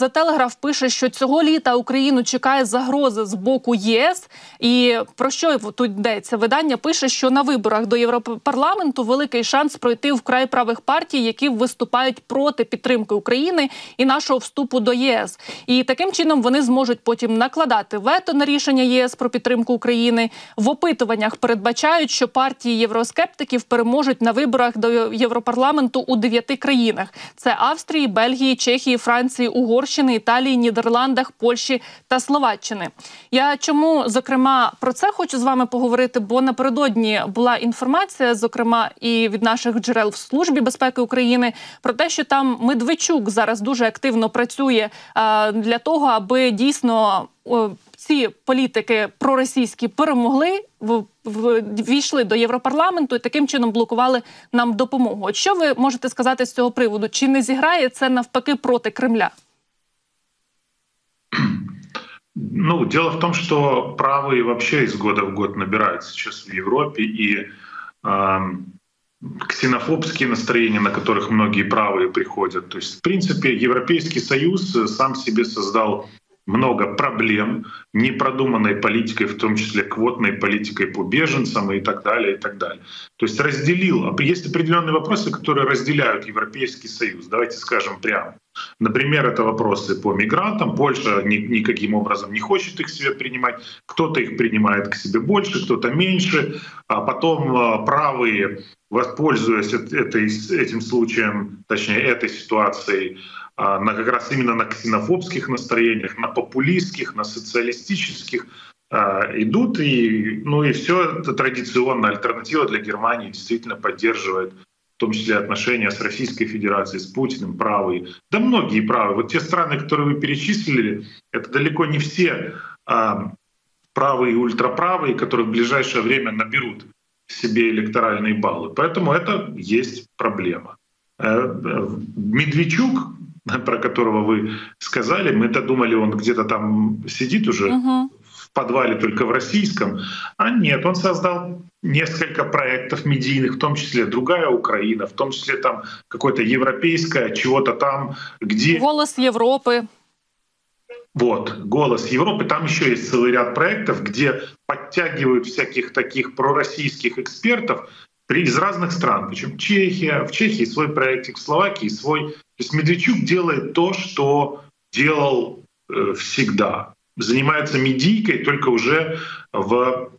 The Telegraph пише, що цього літа Україну чекає загрози з боку ЄС. І про що тут йдеться? Видання пише, що на виборах до Європарламенту великий шанс пройти вкрай правих партій, які виступають проти підтримки України і нашого вступу до ЄС. І таким чином вони зможуть потім накладати вето на рішення ЄС про підтримку України. В опитуваннях передбачають, що партії євроскептиків переможуть на виборах до Європарламенту у дев'яти країнах: це Австрії, Бельгії, Чехії, Франції, Угорщини, Італії, Нідерландах, Польщі та Словаччини. Я чому зокрема про це хочу з вами поговорити? Бо напередодні була інформація, зокрема і від наших джерел в службі безпеки України, про те, що там Медведчук зараз дуже активно працює для того, аби дійсно ці політики проросійські перемогли, ввійшли до Європарламенту і таким чином блокували нам допомогу. От що ви можете сказати з цього приводу? Чи не зіграє це навпаки проти Кремля? Ну, дело в том, что правые вообще из года в год набирают сейчас в Европе, и э, ксенофобские настроения, на которых многие правые приходят. То есть, в принципе, Европейский Союз сам себе создал много проблем, непродуманной политикой, в том числе квотной политикой по беженцам и так далее, и так далее. То есть разделил. Есть определенные вопросы, которые разделяют Европейский Союз. Давайте скажем прямо. Например, это вопросы по мигрантам. Польша ни, никаким образом не хочет их себе принимать. Кто-то их принимает к себе больше, кто-то меньше. А потом а, правые, воспользуясь этой, этим случаем, точнее этой ситуацией, а, на как раз именно на ксенофобских настроениях, на популистских, на социалистических а, идут и ну и все это традиционно альтернатива для Германии действительно поддерживает в том числе отношения с Российской Федерацией, с Путиным, правые. Да многие правые. Вот те страны, которые вы перечислили, это далеко не все а, правые и ультраправые, которые в ближайшее время наберут себе электоральные баллы. Поэтому это есть проблема. Э, э, Медведчук про которого вы сказали, мы-то думали, он где-то там сидит уже угу. в подвале только в российском, а нет, он создал несколько проектов медийных, в том числе «Другая Украина», в том числе там какое-то европейское, чего-то там, где... «Голос Европы». Вот, «Голос Европы». Там еще есть целый ряд проектов, где подтягивают всяких таких пророссийских экспертов, из разных стран. Причем Чехия, в Чехии свой проектик, в Словакии свой. То есть Медведчук делает то, что делал э, всегда. Занимается медийкой только уже в,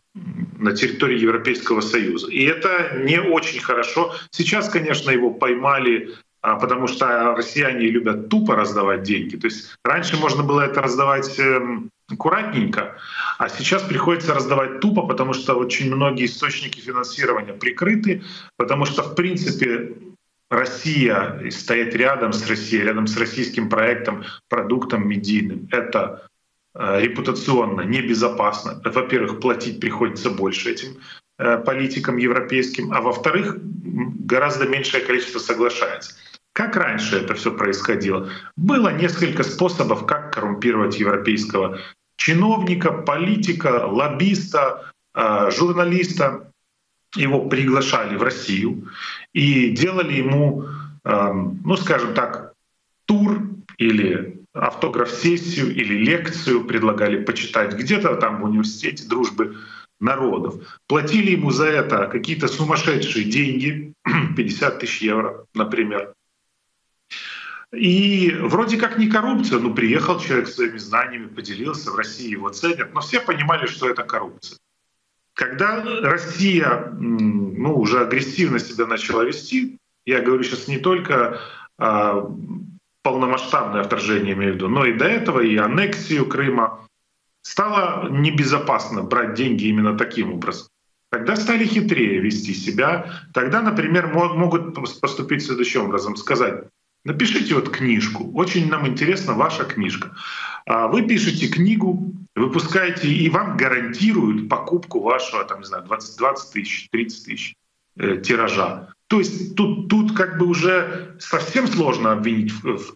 на территории Европейского Союза. И это не очень хорошо. Сейчас, конечно, его поймали а, потому что россияне любят тупо раздавать деньги. То есть раньше можно было это раздавать эм, аккуратненько, а сейчас приходится раздавать тупо, потому что очень многие источники финансирования прикрыты, потому что, в принципе, Россия стоит рядом с Россией, рядом с российским проектом, продуктом медийным. Это э, репутационно небезопасно. Во-первых, платить приходится больше этим э, политикам европейским, а во-вторых, гораздо меньшее количество соглашается. Как раньше это все происходило? Было несколько способов, как коррумпировать европейского чиновника, политика, лоббиста, э, журналиста. Его приглашали в Россию и делали ему, эм, ну скажем так, тур или автограф-сессию или лекцию предлагали почитать где-то там в университете дружбы народов. Платили ему за это какие-то сумасшедшие деньги, 50 тысяч евро, например. И вроде как не коррупция, ну приехал человек своими знаниями, поделился, в России его ценят, но все понимали, что это коррупция. Когда Россия ну, уже агрессивно себя начала вести, я говорю сейчас не только а, полномасштабное вторжение, имею в виду, но и до этого, и аннексию Крыма, стало небезопасно брать деньги именно таким образом. Тогда стали хитрее вести себя. Тогда, например, могут поступить следующим образом, сказать, Напишите вот книжку. Очень нам интересна ваша книжка. А вы пишете книгу, выпускаете, и вам гарантируют покупку вашего, там, не знаю, 20, 20 тысяч, 30 тысяч э, тиража. То есть тут, тут как бы уже совсем сложно обвинить в, в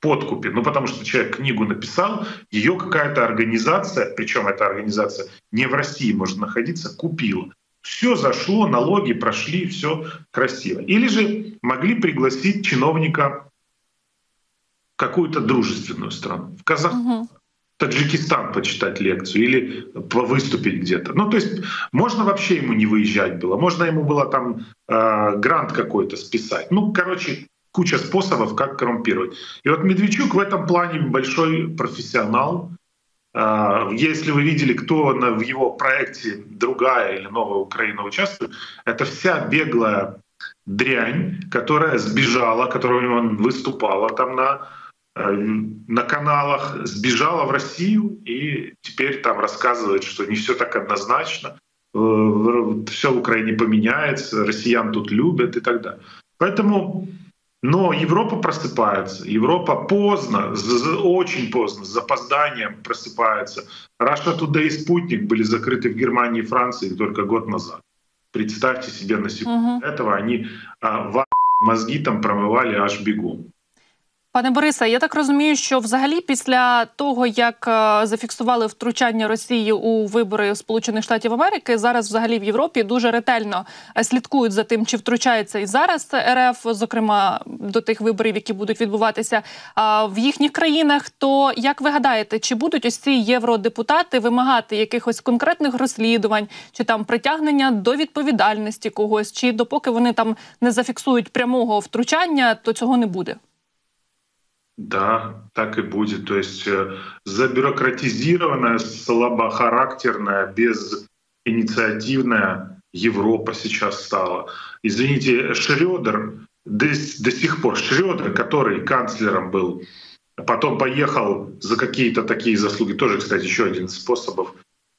подкупе, ну потому что человек книгу написал, ее какая-то организация, причем эта организация не в России может находиться, купила. Все зашло, налоги прошли, все красиво. Или же могли пригласить чиновника какую-то дружественную страну, в Казахстан. Угу. Таджикистан почитать лекцию или выступить где-то. Ну, то есть можно вообще ему не выезжать было, можно ему было там э, грант какой-то списать. Ну, короче, куча способов, как коррумпировать. И вот Медведчук в этом плане большой профессионал. Э, если вы видели, кто в его проекте «Другая» или «Новая Украина» участвует, это вся беглая дрянь, которая сбежала, которую он выступала там на на каналах, сбежала в Россию и теперь там рассказывает, что не все так однозначно, э, все в Украине поменяется, россиян тут любят и так далее. Поэтому, но Европа просыпается, Европа поздно, очень поздно, с запозданием просыпается. Russia Today и Спутник были закрыты в Германии и Франции только год назад. Представьте себе на секунду угу. этого, они а, мозги там промывали аж бегом. Пане Борисе, я так розумію, що взагалі після того, як е, зафіксували втручання Росії у вибори Сполучених Штатів Америки, зараз взагалі в Європі дуже ретельно е, слідкують за тим, чи втручається і зараз РФ, зокрема до тих виборів, які будуть відбуватися в їхніх країнах. То як ви гадаєте, чи будуть ось ці євродепутати вимагати якихось конкретних розслідувань, чи там притягнення до відповідальності когось, чи допоки вони там не зафіксують прямого втручання, то цього не буде? Да, так и будет. То есть э, забюрократизированная, слабохарактерная, безинициативная Европа сейчас стала. Извините, Шредер до, до сих пор, Шредер, который канцлером был, потом поехал за какие-то такие заслуги, тоже, кстати, еще один из способов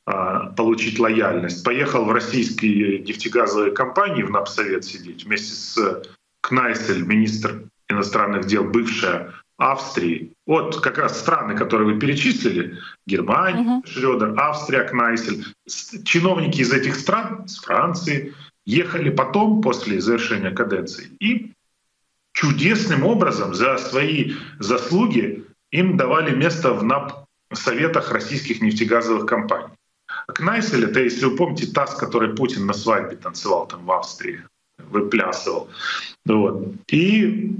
а, получить лояльность. Поехал в российские нефтегазовые компании в Напсовет сидеть вместе с Кнайсель, министр иностранных дел, бывшая Австрии. Вот как раз страны, которые вы перечислили, Германия, угу. Шредер, Австрия, Кнайсель, чиновники из этих стран, с Франции, ехали потом, после завершения каденции, и чудесным образом за свои заслуги им давали место в НАП советах российских нефтегазовых компаний. Кнайсель — это, если вы помните, та, с которой Путин на свадьбе танцевал там в Австрии, выплясывал. Вот. И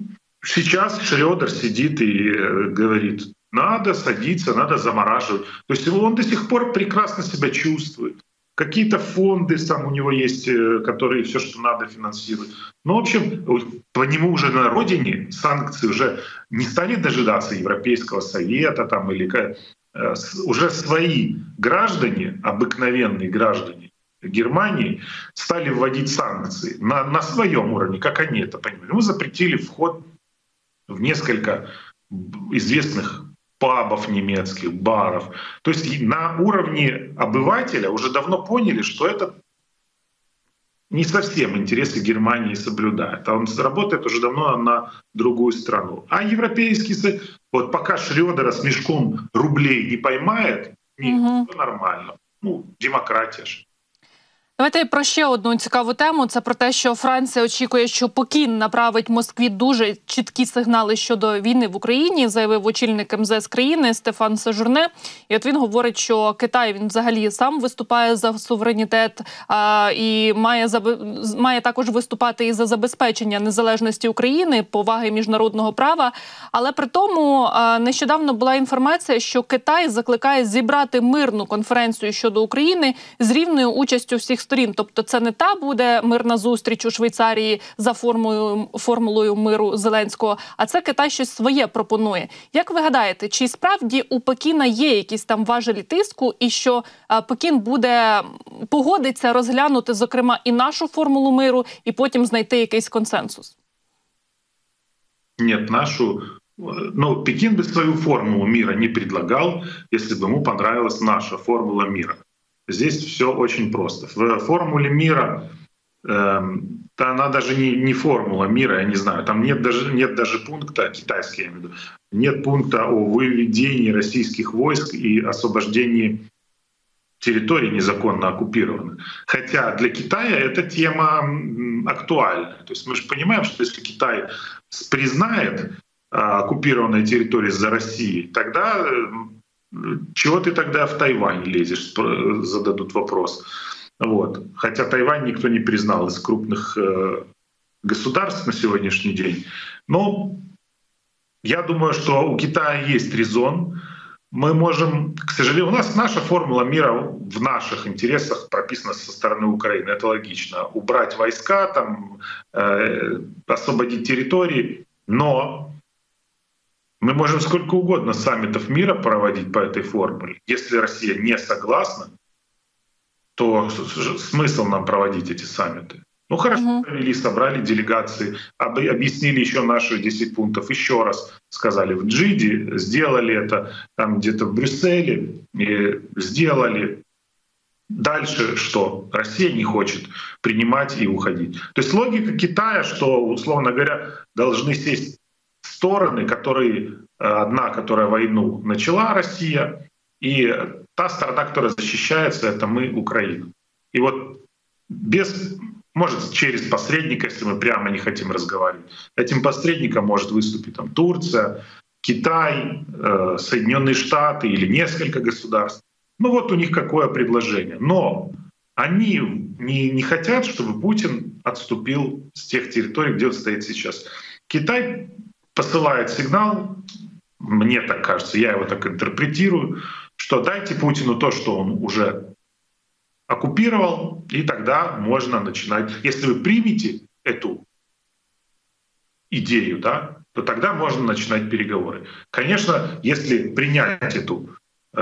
Сейчас Шредер сидит и э, говорит, надо садиться, надо замораживать. То есть он до сих пор прекрасно себя чувствует. Какие-то фонды там у него есть, э, которые все, что надо, финансируют. Ну, в общем, по нему уже на родине санкции уже не стали дожидаться Европейского совета там, или э, уже свои граждане, обыкновенные граждане Германии, стали вводить санкции на, на своем уровне, как они это понимают. Мы запретили вход в несколько известных пабов немецких, баров. То есть на уровне обывателя уже давно поняли, что это не совсем интересы Германии соблюдает. А он работает уже давно на другую страну. А европейский вот пока Шредера с мешком рублей не поймает, угу. нормально. Ну, демократия же. Давайте про ще одну цікаву тему. Це про те, що Франція очікує, що Пекін направить Москві дуже чіткі сигнали щодо війни в Україні. Заявив очільник МЗС країни Стефан Сежурне. І от він говорить, що Китай він взагалі сам виступає за суверенітет а, і має має також виступати і за забезпечення незалежності України, поваги міжнародного права. Але при тому а, нещодавно була інформація, що Китай закликає зібрати мирну конференцію щодо України з рівною участю всіх сторін. Тобто, це не та буде мирна зустріч у Швейцарії за формулою формулою миру Зеленського, а це Китай щось своє пропонує. Як ви гадаєте, чи справді у Пекіна є якісь там важелі тиску, і що Пекін буде погодиться розглянути зокрема і нашу формулу миру, і потім знайти якийсь консенсус? Нет, нашу ну, Пекин бы свою формулу мира не предлагал, если бы ему понравилась наша формула мира. Здесь все очень просто. В формуле мира э, она даже не, не формула мира, я не знаю, там нет даже, нет даже пункта, китайский я имею в виду, нет пункта о выведении российских войск и освобождении территорий незаконно оккупированных. Хотя для Китая эта тема актуальна. То есть мы же понимаем, что если Китай признает а, оккупированные территории за Россией, тогда чего ты тогда в Тайвань лезешь, зададут вопрос. Вот. Хотя Тайвань никто не признал из крупных э, государств на сегодняшний день. Но Я думаю, что у Китая есть резон. Мы можем, к сожалению, у нас наша формула мира в наших интересах прописана со стороны Украины. Это логично. Убрать войска, там, э, освободить территории. Но мы можем сколько угодно саммитов мира проводить по этой формуле. Если Россия не согласна, то смысл нам проводить эти саммиты? Ну хорошо, угу. провели, собрали делегации, об, объяснили еще наши 10 пунктов, еще раз сказали в Джиде, сделали это там где-то в Брюсселе, и сделали. Дальше что? Россия не хочет принимать и уходить. То есть логика Китая, что, условно говоря, должны сесть стороны, которые э, одна, которая войну начала Россия, и та сторона, которая защищается, это мы, Украина. И вот без может, через посредника, если мы прямо не хотим разговаривать. Этим посредником может выступить там, Турция, Китай, э, Соединенные Штаты или несколько государств. Ну вот у них какое предложение. Но они не, не хотят, чтобы Путин отступил с тех территорий, где он стоит сейчас. Китай посылает сигнал, мне так кажется, я его так интерпретирую, что дайте Путину то, что он уже оккупировал, и тогда можно начинать. Если вы примете эту идею, да, то тогда можно начинать переговоры. Конечно, если принять эту э,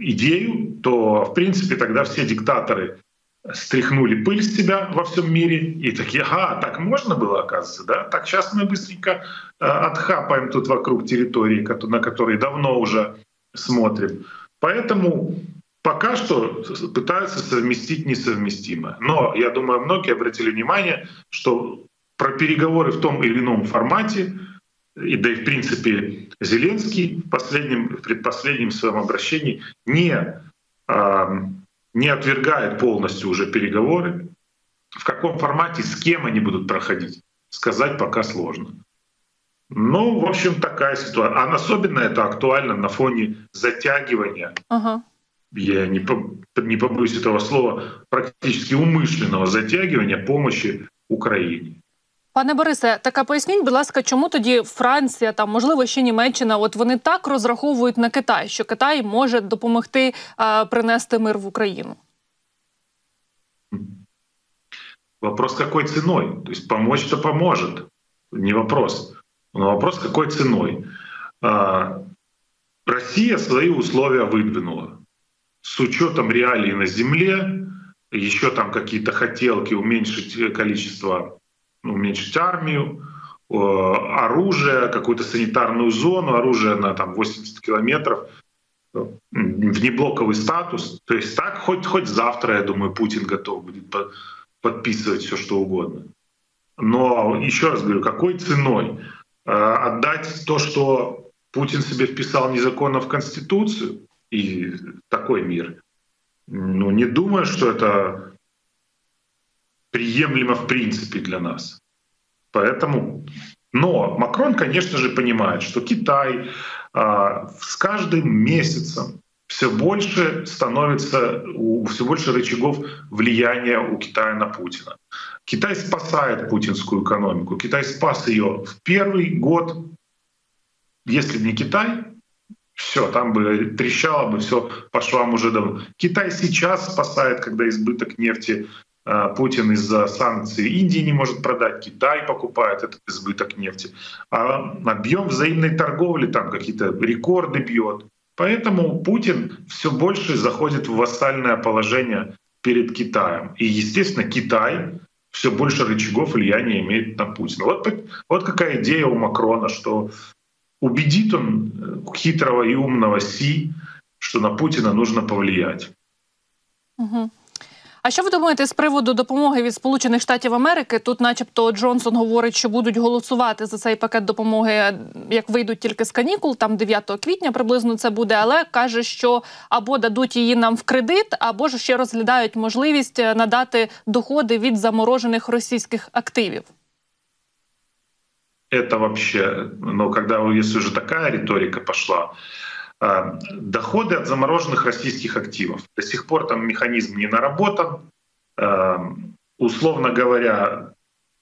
идею, то в принципе тогда все диктаторы стряхнули пыль с себя во всем мире и такие, ага, так можно было, оказывается, да? Так сейчас мы быстренько э, отхапаем тут вокруг территории, на которые давно уже смотрим. Поэтому пока что пытаются совместить несовместимое. Но я думаю, многие обратили внимание, что про переговоры в том или ином формате, и да и в принципе Зеленский в, последнем, в предпоследнем своем обращении не, э, не отвергает полностью уже переговоры. В каком формате, с кем они будут проходить, сказать пока сложно. Ну, в общем, такая ситуация. А особенно это актуально на фоне затягивания uh-huh я не, не побоюсь этого слова, практически умышленного затягивания помощи Україні. Пане Борисе, така поясніть, будь ласка, чому тоді Франція, там можливо ще Німеччина, от вони так розраховують на Китай, що Китай може допомогти а, принести мир в Україну? Вопрос какой ценой? То есть помочь-то поможет, не вопрос. Но вопрос какой ценой? А, Россия свои условия выдвинула с учетом реалий на Земле, еще там какие-то хотелки уменьшить количество, ну, уменьшить армию, оружие, какую-то санитарную зону, оружие на там 80 километров, внеблоковый статус. То есть так хоть, хоть завтра, я думаю, Путин готов будет подписывать все, что угодно. Но еще раз говорю, какой ценой? А, отдать то, что Путин себе вписал незаконно в Конституцию, и такой мир. Ну, не думаю, что это приемлемо в принципе для нас. Поэтому, но Макрон, конечно же, понимает, что Китай а, с каждым месяцем все больше становится, у, все больше рычагов влияния у Китая на Путина. Китай спасает путинскую экономику. Китай спас ее в первый год. Если не Китай, все, там бы трещало бы все по швам уже давно. Китай сейчас спасает, когда избыток нефти Путин из-за санкций Индии не может продать, Китай покупает этот избыток нефти. А объем взаимной торговли там какие-то рекорды бьет. Поэтому Путин все больше заходит в вассальное положение перед Китаем. И, естественно, Китай все больше рычагов влияния имеет на Путина. Вот, вот какая идея у Макрона, что убедит он э, хитрого и умного Си, що на Путіна нужно повлиять. Угу. А що ви думаєте з приводу допомоги від Сполучених Штатів Америки? Тут, начебто, Джонсон говорить, що будуть голосувати за цей пакет допомоги, як вийдуть тільки з канікул, там 9 квітня приблизно це буде, але каже, що або дадуть її нам в кредит, або ж ще розглядають можливість надати доходи від заморожених російських активів это вообще, ну, когда, если уже такая риторика пошла, доходы от замороженных российских активов. До сих пор там механизм не наработан. А, условно говоря,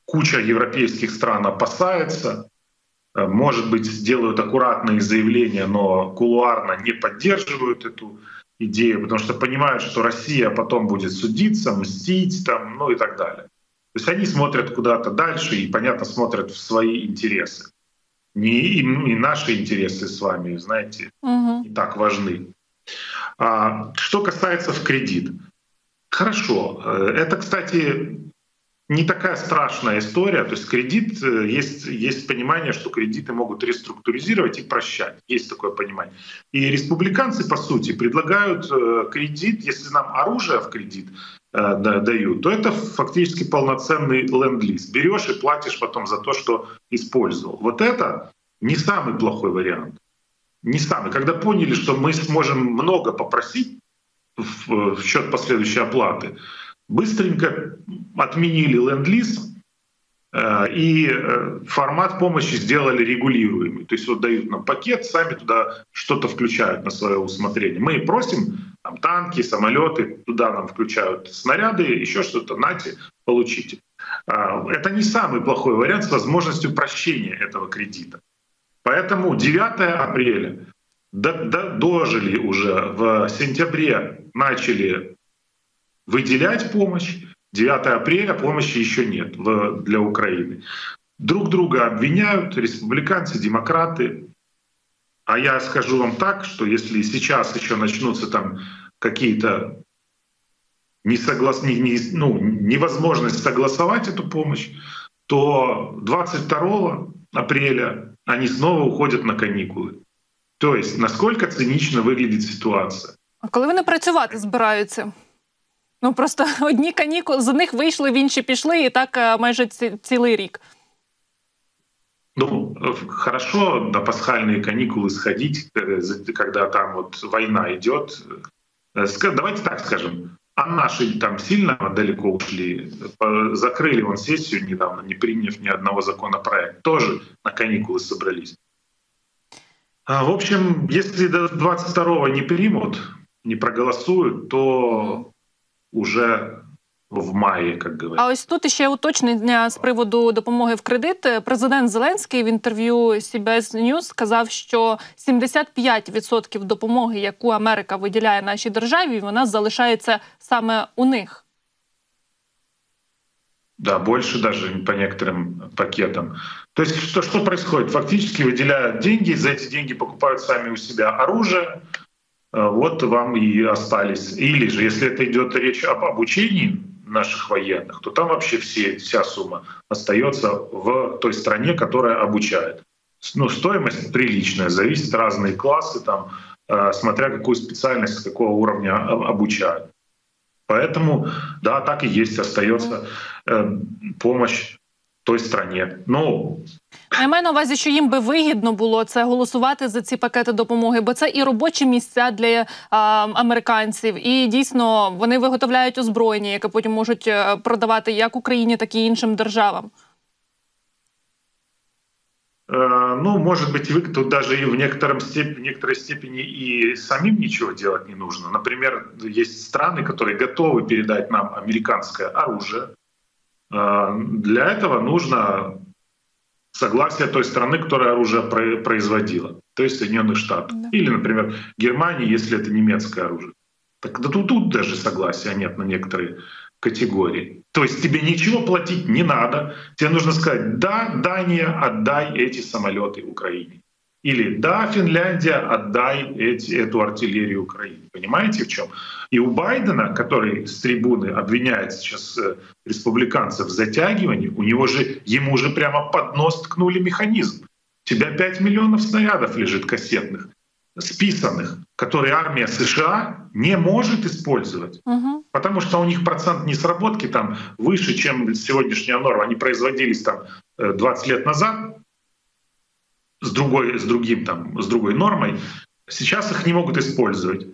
куча европейских стран опасается, э, может быть, сделают аккуратные заявления, но кулуарно не поддерживают эту идею, потому что понимают, что Россия потом будет судиться, мстить, там, ну и так далее. То есть они смотрят куда-то дальше и, понятно, смотрят в свои интересы. Не, и, и наши интересы с вами, знаете, угу. не так важны. А, что касается в кредит. Хорошо. Э, это, кстати, не такая страшная история. То есть кредит, э, есть, есть понимание, что кредиты могут реструктуризировать и прощать. Есть такое понимание. И республиканцы, по сути, предлагают э, кредит, если нам оружие в кредит э, дают, то это фактически полноценный ленд-лиз. Берешь и платишь потом за то, что использовал. Вот это не самый плохой вариант. Не самый. Когда поняли, что мы сможем много попросить в, в счет последующей оплаты, быстренько отменили ленд-лиз и э, формат помощи сделали регулируемый. То есть вот дают нам пакет, сами туда что-то включают на свое усмотрение. Мы просим там, танки, самолеты, туда нам включают снаряды, еще что-то, нате, получите. А, это не самый плохой вариант с возможностью прощения этого кредита. Поэтому 9 апреля дожили уже в сентябре начали выделять помощь. 9 апреля помощи еще нет для Украины. Друг друга обвиняют республиканцы, демократы. А я скажу вам так, что если сейчас еще начнутся там какие-то несоглас... не, не, ну, невозможность согласовать эту помощь, то 22 апреля они снова уходят на каникулы. То есть насколько цинично выглядит ситуация. А коли вони працювати збираються? Ну просто одні канікули з них вийшли, в інші пішли, і так майже цілий рік. Ну, хорошо на пасхальные каникулы сходить, э, когда там вот война идет. Э, давайте так скажем, а наши там сильно далеко ушли. Закрыли вон сессию недавно, не приняв ни одного законопроекта. Тоже на каникулы собрались. А, в общем, если до 22-го не примут, не проголосуют, то уже в маї, як говорять. А ось тут ще уточнення з приводу допомоги в кредит. Президент Зеленський в інтерв'ю CBS News сказав, що 75% допомоги, яку Америка виділяє нашій державі, вона залишається саме у них. Да, больше даже по некоторым пакетам. То есть что, что происходит? Фактически выделяют деньги, за эти деньги покупают сами у себя оружие, Э, вот вам и остались. Или же, если это идет речь об обучении наших военных, то там вообще все, вся сумма остается в той стране, которая обучает. Ну, стоимость приличная, зависит разные классы, там, э, смотря какую специальность, какого уровня обучают. Поэтому, да, так и есть, остается э, помощь той стране. Ну я маю на увазі, що їм би вигідно було це голосувати за ці пакети допомоги, бо це і робочі місця для а, американців, і дійсно вони виготовляють озброєння, яке потім можуть е, продавати як Україні, так і іншим державам. Е, ну, может быть, вы тут даже и в, некотором степ... в некоторой степени и самим ничего делать не нужно. Например, есть страны, которые готовы передать нам американское оружие, А, для этого нужно согласие той страны, которая оружие производила, то есть Соединенных Штатов. Да. Или, например, Германии, если это немецкое оружие. Так да тут, тут даже согласия нет на некоторые категории. То есть тебе ничего платить не надо. Тебе нужно сказать, да, Дания, отдай эти самолеты Украине. Или да, Финляндия, отдай эти, эту артиллерию Украине. Понимаете в чем? И у Байдена, который с трибуны обвиняет сейчас э, республиканцев в затягивании, у него же ему же прямо под нос ткнули механизм. У тебя 5 миллионов снарядов лежит кассетных, списанных, которые армия США не может использовать. Угу. Потому что у них процент несработки там выше, чем сегодняшняя норма. Они производились там 20 э, лет назад, с другой, с другим там, с другой нормой, сейчас их не могут использовать.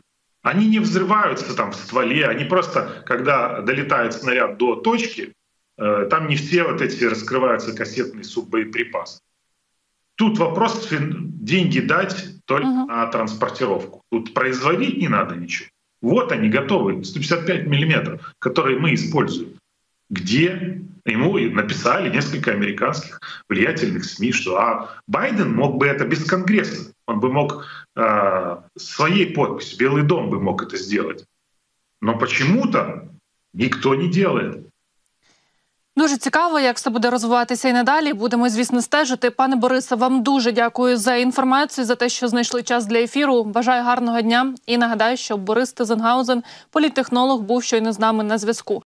Они не взрываются там в стволе, они просто, когда долетает снаряд до точки, э, там не все вот эти раскрываются кассетные суббоеприпасы. Тут вопрос деньги дать только uh-huh. на транспортировку. Тут производить не надо ничего. Вот они готовы, 155 миллиметров, которые мы используем. Где Ему и написали несколько американских влиятельных СМИ, что а Байден мог бы это без Конгресса, он бы мог э, своей подписью, Белый дом бы мог это сделать. Но почему-то никто не делает. Дуже цікаво, як все буде розвиватися і надалі. Будемо, звісно, стежити. Пане Борисе, вам дуже дякую за інформацію, за те, що знайшли час для ефіру. Бажаю гарного дня і нагадаю, що Борис Тизенгаузен, політтехнолог, був щойно з нами на зв'язку.